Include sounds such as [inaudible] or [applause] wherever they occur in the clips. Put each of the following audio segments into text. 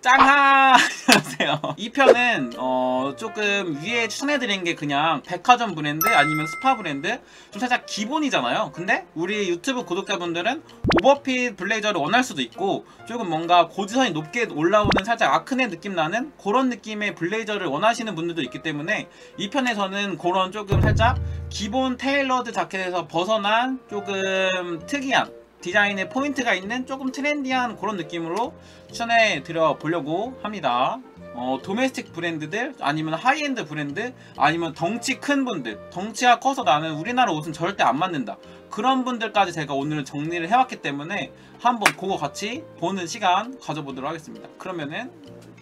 짱하! [laughs] 안녕하세요. 이 편은 어 조금 위에 추천해드린 게 그냥 백화점 브랜드 아니면 스파 브랜드 좀 살짝 기본이잖아요. 근데 우리 유튜브 구독자분들은 오버핏 블레이저를 원할 수도 있고 조금 뭔가 고지선이 높게 올라오는 살짝 아크네 느낌 나는 그런 느낌의 블레이저를 원하시는 분들도 있기 때문에 이 편에서는 그런 조금 살짝 기본 테일러드 자켓에서 벗어난 조금 특이한 디자인에 포인트가 있는 조금 트렌디한 그런 느낌으로 추천해 드려 보려고 합니다. 어, domestic 브랜드들 아니면 하이엔드 브랜드 아니면 덩치 큰 분들 덩치가 커서 나는 우리나라 옷은 절대 안 맞는다 그런 분들까지 제가 오늘 정리를 해왔기 때문에 한번 그거 같이 보는 시간 가져보도록 하겠습니다 그러면은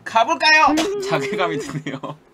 가볼까요? 자괴감이 드네요 [laughs]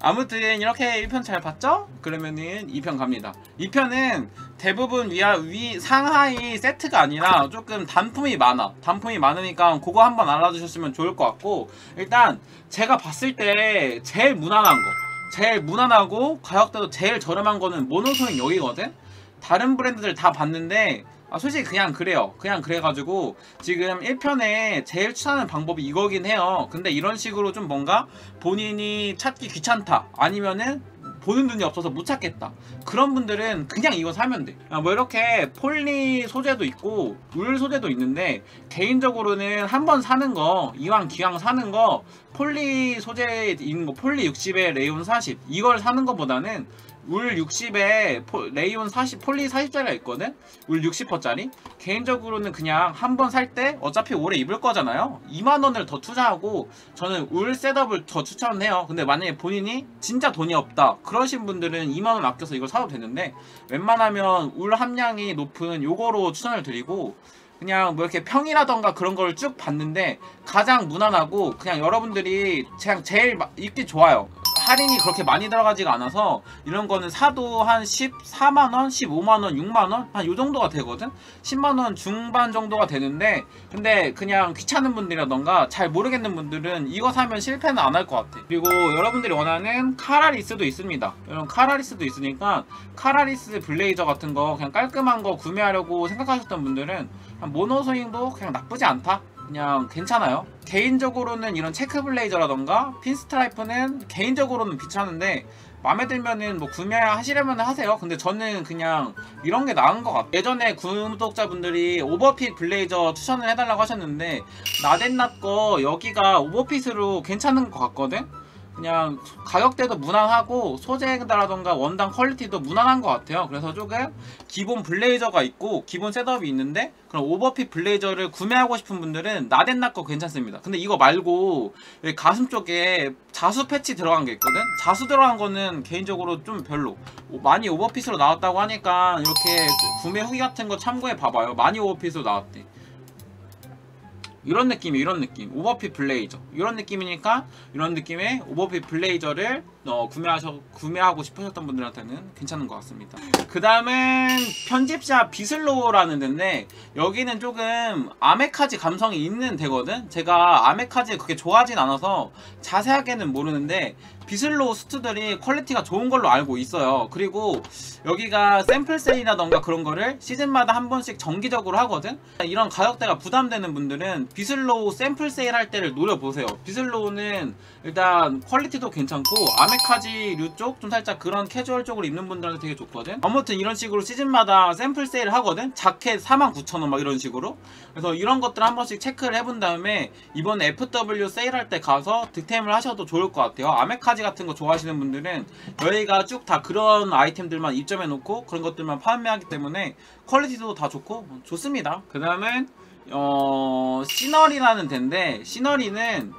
아무튼 이렇게 1편 잘 봤죠? 그러면은 2편 갑니다. 2편은 대부분 위아, 위 상하이 세트가 아니라 조금 단품이 많아. 단품이 많으니까 그거 한번 알아두셨으면 좋을 것 같고 일단 제가 봤을 때 제일 무난한 거 제일 무난하고 가격대도 제일 저렴한 거는 모노소닉 여기거든? 다른 브랜드들 다 봤는데 아, 솔직히 그냥 그래요. 그냥 그래가지고 지금 1편에 제일 추천하는 방법이 이거긴 해요. 근데 이런 식으로 좀 뭔가 본인이 찾기 귀찮다. 아니면은 보는 눈이 없어서 못 찾겠다. 그런 분들은 그냥 이거 사면 돼. 아, 뭐 이렇게 폴리 소재도 있고 울 소재도 있는데 개인적으로는 한 번 사는 거 이왕 기왕 사는 거 폴리 소재 있는 거 폴리 60에 레이온 40 이걸 사는 것보다는 울 60에 포, 레이온 40 폴리 40짜리가 있거든? 울 60%짜리? 개인적으로는 그냥 한 번 살 때 어차피 오래 입을 거잖아요. 2만원을 더 투자하고 저는 울 setup을 더 추천해요. 근데 만약에 본인이 진짜 돈이 없다 그러신 분들은 2만원 아껴서 이걸 사도 되는데 웬만하면 울 함량이 높은 요거로 추천을 드리고 그냥 뭐 이렇게 평이라던가 그런 걸 쭉 봤는데 가장 무난하고 그냥 여러분들이 그냥 제일 입기 좋아요 할인이 그렇게 많이 들어가지가 않아서 이런 거는 사도 한 14만원, 15만원, 6만원? 한 요 정도가 되거든? 10만원 중반 정도가 되는데 근데 그냥 귀찮은 분들이라던가 잘 모르겠는 분들은 이거 사면 실패는 안 할 것 같아. 그리고 여러분들이 원하는 collarless도 있습니다. 이런 collarless도 있으니까 collarless 블레이저 같은 거 그냥 깔끔한 거 구매하려고 생각하셨던 분들은 모노 스윙도 그냥 나쁘지 않다 그냥 괜찮아요. 개인적으로는 이런 체크 블레이저라던가 핀스트라이프는 개인적으로는 귀찮은데 마음에 들면은 뭐 구매하시려면 하세요. 근데 저는 그냥 이런 게 나은 것 같아요. 예전에 구독자분들이 오버핏 블레이저 추천을 해달라고 하셨는데 나덴나 거 여기가 오버핏으로 괜찮은 것 같거든 그냥 가격대도 무난하고 소재라던가 원단 퀄리티도 무난한 것 같아요. 그래서 조금 기본 블레이저가 있고 기본 setup이 있는데 그럼 오버핏 블레이저를 구매하고 싶은 분들은 나덴나 거 괜찮습니다. 근데 이거 말고 가슴 쪽에 자수 패치 들어간 게 있거든? 자수 들어간 거는 개인적으로 좀 별로. 많이 오버핏으로 나왔다고 하니까 이렇게 구매 후기 같은 거 참고해 봐봐요. 많이 오버핏으로 나왔대 이런 느낌 이런 느낌. 오버핏 블레이저. 이런 느낌이니까 이런 느낌의 오버핏 블레이저를 어, 구매하셔, 구매하고 싶으셨던 분들한테는 괜찮은 것 같습니다. 그 다음은 편집샵 비슬로우라는 데인데 여기는 조금 아메카지 감성이 있는 데거든? 제가 아메카지 그렇게 좋아하진 않아서 자세하게는 모르는데 비슬로우 수트들이 퀄리티가 좋은 걸로 알고 있어요. 그리고 여기가 샘플 세일이라던가 그런 거를 시즌마다 한 번씩 정기적으로 하거든? 이런 가격대가 부담되는 분들은 비슬로우 샘플 세일 할 때를 노려보세요. 비슬로우는 일단 퀄리티도 괜찮고 아메카지 류 쪽 좀 살짝 그런 캐주얼 쪽으로 입는 분들한테 되게 좋거든. 아무튼 이런 식으로 시즌마다 샘플 세일 하거든. 자켓 49,000원 막 이런 식으로. 그래서 이런 것들 한 번씩 체크를 해본 다음에 이번에 FW 세일할 때 가서 득템을 하셔도 좋을 것 같아요. 아메카지 같은 거 좋아하시는 분들은 저희가 쭉 다 그런 아이템들만 입점해 놓고 그런 것들만 판매하기 때문에 퀄리티도 다 좋고 좋습니다. 그 다음은 어 시너리라는 데인데 시너리는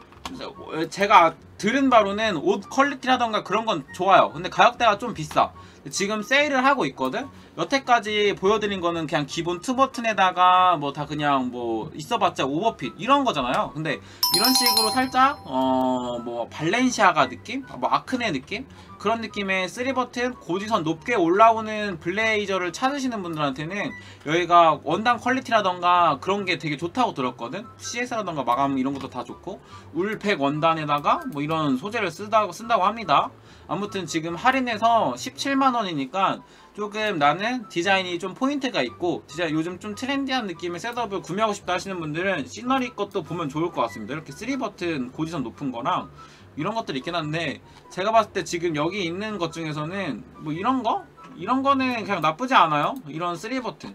제가 들은 바로는 옷 퀄리티라던가 그런 건 좋아요. 근데 가격대가 좀 비싸 지금 세일을 하고 있거든 여태까지 보여드린 거는 그냥 기본 투버튼에다가 뭐 다 그냥 뭐 있어봤자 오버핏 이런 거잖아요 근데 이런 식으로 살짝 어 뭐 발렌시아가 느낌? 뭐 아크네 느낌? 그런 느낌의 3버튼 고지선 높게 올라오는 블레이저를 찾으시는 분들한테는 여기가 원단 퀄리티라던가 그런 게 되게 좋다고 들었거든 CS라던가 마감 이런 것도 다 좋고 울백 원단에다가 뭐 이런 소재를 쓰다고 쓴다고 합니다. 아무튼 지금 할인해서 17만 원이니까 조금 나는 디자인이 좀 포인트가 있고 디자인 요즘 좀 트렌디한 느낌의 setup을 구매하고 싶다 하시는 분들은 시너리 것도 보면 좋을 것 같습니다. 이렇게 3버튼 고지선 높은 거랑 이런 것들이 있긴 한데 제가 봤을 때 지금 여기 있는 것 중에서는 뭐 이런 거? 이런 거는 그냥 나쁘지 않아요. 이런 3버튼.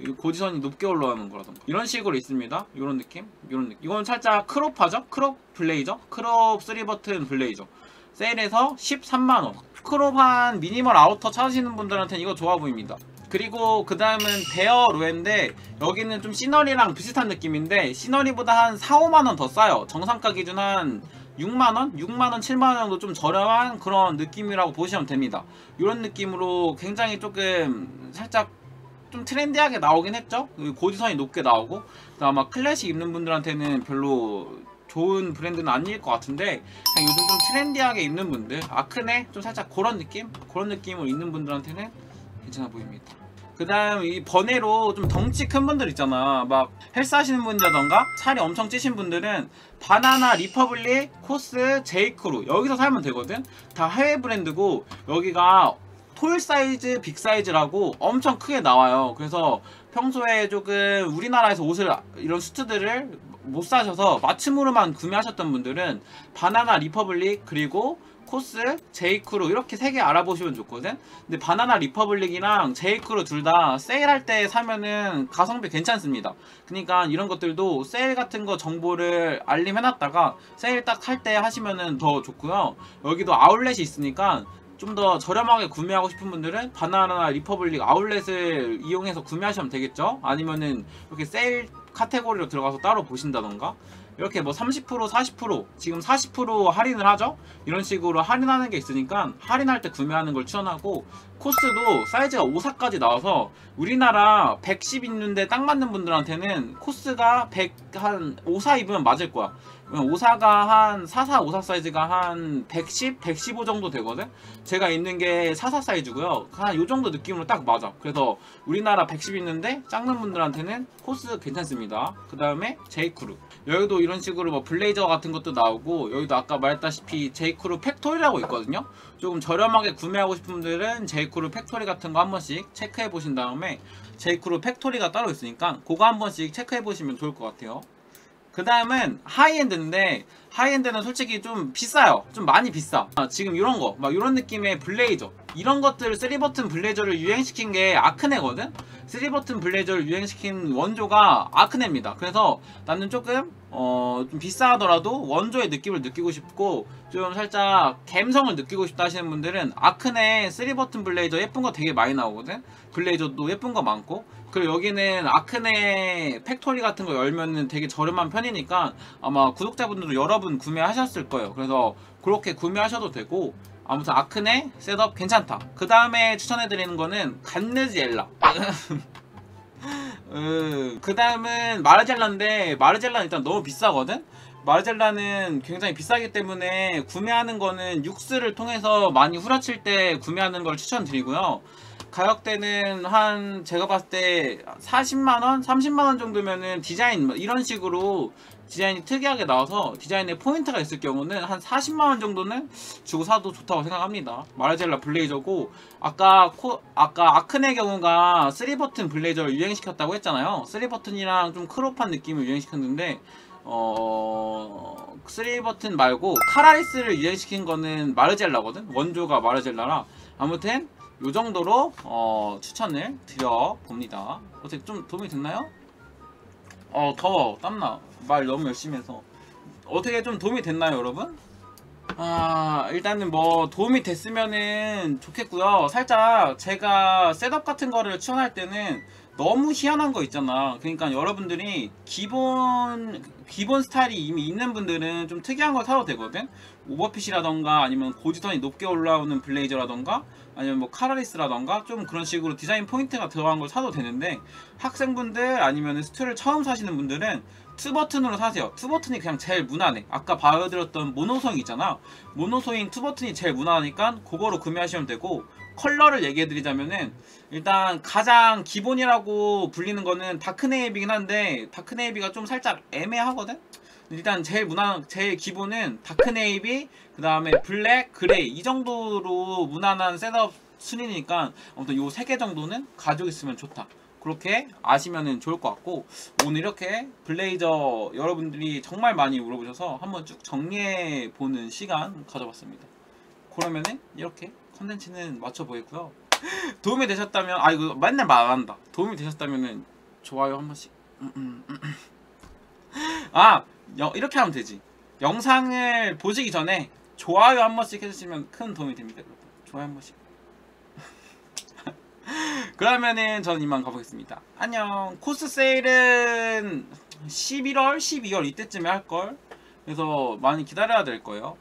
이 고지선이 높게 올라가는 거라던가 이런 식으로 있습니다 이런 느낌 이런 느낌 이건 살짝 crop하죠 crop 블레이저 crop 3버튼 블레이저 세일해서 13만원 crop한 minimal 아우터 찾으시는 분들한테는 이거 좋아 보입니다 그리고 그 다음은 베어로엔데 여기는 좀 시너리랑 비슷한 느낌인데 시너리보다 한 4, 5만원 더 싸요 정상가 기준 한 6만원? 6만원, 7만원 정도 좀 저렴한 그런 느낌이라고 보시면 됩니다 이런 느낌으로 굉장히 조금 살짝 좀 트렌디하게 나오긴 했죠. 고지선이 높게 나오고 아마 클래식 입는 분들한테는 별로 좋은 브랜드는 아닐 것 같은데 그냥 요즘 좀 트렌디하게 입는 분들 아크네 좀 살짝 그런 느낌 그런 느낌으로 입는 분들한테는 괜찮아 보입니다. 그 다음 이 번외로 좀 덩치 큰 분들 있잖아 막 헬스 하시는 분이라던가 살이 엄청 찌신 분들은 Banana Republic COS J.Crew 여기서 사면 되거든 다 해외 브랜드고 여기가 tall 사이즈, big 사이즈라고 엄청 크게 나와요. 그래서 평소에 조금 우리나라에서 옷을 이런 수트들을 못 사셔서 맞춤으로만 구매하셨던 분들은 Banana Republic 그리고 COS, J.Crew 이렇게 세 개 알아보시면 좋거든. 근데 Banana Republic이랑 J.Crew 둘 다 세일할 때 사면은 가성비 괜찮습니다. 그러니까 이런 것들도 세일 같은 거 정보를 알림해놨다가 세일 딱 할 때 하시면은 더 좋고요. 여기도 아울렛이 있으니까 좀 더 저렴하게 구매하고 싶은 분들은 Banana Republic 아울렛을 이용해서 구매하시면 되겠죠? 아니면은 이렇게 세일 카테고리로 들어가서 따로 보신다던가 이렇게 뭐 30% 40% 지금 40% 할인을 하죠? 이런 식으로 할인하는 게 있으니까 할인할 때 구매하는 걸 추천하고 COS도 사이즈가 54까지 나와서 우리나라 110 입는데 딱 맞는 분들한테는 COS가 100한 54 입으면 맞을 거야. 54가 한 44, 54 사이즈가 한 110, 115 정도 되거든? 제가 있는 게 44 사이즈고요. 한 요 정도 느낌으로 딱 맞아. 그래서 우리나라 110 입는데 작는 분들한테는 COS 괜찮습니다. 그 다음에 J.Crew. 여기도 이런 식으로 뭐 블레이저 같은 것도 나오고 여기도 아까 말했다시피 J.Crew Factory라고 있거든요. 조금 저렴하게 구매하고 싶은 분들은 J.Crew Factory 같은 거 한 번씩 체크해 보신 다음에 J.Crew Factory가 따로 있으니까 그거 한 번씩 체크해 보시면 좋을 것 같아요. 그 다음은 high-end인데 high-end는 솔직히 좀 비싸요. 좀 많이 비싸. 아, 지금 이런 거 막 이런 느낌의 블레이저 이런 것들 3버튼 블레이저를 유행시킨 게 Acne거든? 3버튼 블레이저를 유행시킨 원조가 Acne입니다. 그래서 나는 조금 어, 좀 비싸더라도 원조의 느낌을 느끼고 싶고 좀 살짝 감성을 느끼고 싶다 하시는 분들은 Acne 3버튼 블레이저 예쁜 거 되게 많이 나오거든? 블레이저도 예쁜 거 많고. 그리고 여기는 Acne Factory 같은 거 열면은 되게 저렴한 편이니까 아마 구독자분들도 여러분 구매하셨을 거예요. 그래서 그렇게 구매하셔도 되고 아무튼 Acne setup 괜찮다. 그 다음에 추천해드리는 거는 간느지엘라. [laughs] 음, 그 다음은 Margiela인데 Margiela는 일단 너무 비싸거든? Margiela는 굉장히 비싸기 때문에 구매하는 거는 YOOX를 통해서 많이 후려칠 때 구매하는 걸 추천드리고요 가격대는 한 제가 봤을 때 40만원? 30만원 정도면은 디자인 뭐 이런 식으로 디자인이 특이하게 나와서 디자인에 포인트가 있을 경우는 한 40만원 정도는 주고 사도 좋다고 생각합니다. Margiela 블레이저고 아까 코, 아까 Acne 경우가 3버튼 블레이저를 유행시켰다고 했잖아요. 3버튼이랑 좀 crop한 느낌을 유행시켰는데 어... 3버튼 말고 collarless를 유행시킨 거는 Margiela거든? 원조가 Margiela라. 아무튼 요 정도로 어, 추천을 드려 봅니다. 어떻게 좀 도움이 됐나요? 어 더워. 땀나. 말 너무 열심히 해서. 어떻게 좀 도움이 됐나요 여러분? 아 일단은 뭐 도움이 됐으면은 좋겠고요. 살짝 제가 셋업 같은 거를 추천할 때는 너무 희한한 거 있잖아. 그러니까 여러분들이 기본 기본 스타일이 이미 있는 분들은 좀 특이한 걸 사도 되거든? over fit이라던가 아니면 고지선이 높게 올라오는 블레이저라던가 아니면 뭐 collarless라던가 좀 그런 식으로 디자인 포인트가 들어간 걸 사도 되는데 학생분들 아니면 수트를 처음 사시는 분들은 two button으로 사세요. two button이 그냥 제일 무난해. 아까 봐드렸던 모노소잉 있잖아. 모노소잉 two button이 제일 무난하니까 그거로 구매하시면 되고 컬러를 얘기해드리자면은 일단 가장 기본이라고 불리는 거는 dark navy긴 한데 dark navy가 좀 살짝 애매하거든? 일단 제일 무난 제일 기본은 dark navy 그 다음에 black gray. 이 정도로 무난한 setup 순위니까 아무튼 요 세 개 정도는 가지고 있으면 좋다. 그렇게 아시면은 좋을 것 같고 오늘 이렇게 블레이저 여러분들이 정말 많이 물어보셔서 한번 쭉 정리해 보는 시간 가져봤습니다. 그러면은 이렇게 컨텐츠는 마쳐 보겠고요. [gasps] 도움이 되셨다면 아 이거 맨날 말안 한다. 도움이 되셨다면은 좋아요 한 번씩. 음, 음, 음, 음. [laughs] 아 여- 이렇게 하면 되지. 영상을 보시기 전에 좋아요 한 번씩 해주시면 큰 도움이 됩니다 여러분. 좋아요 한 번씩. [laughs] 그러면은 저는 이만 가보겠습니다. 안녕. 코스 세일은 11월 12월 이때쯤에 할걸. 그래서 많이 기다려야 될 거예요